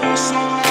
Smoke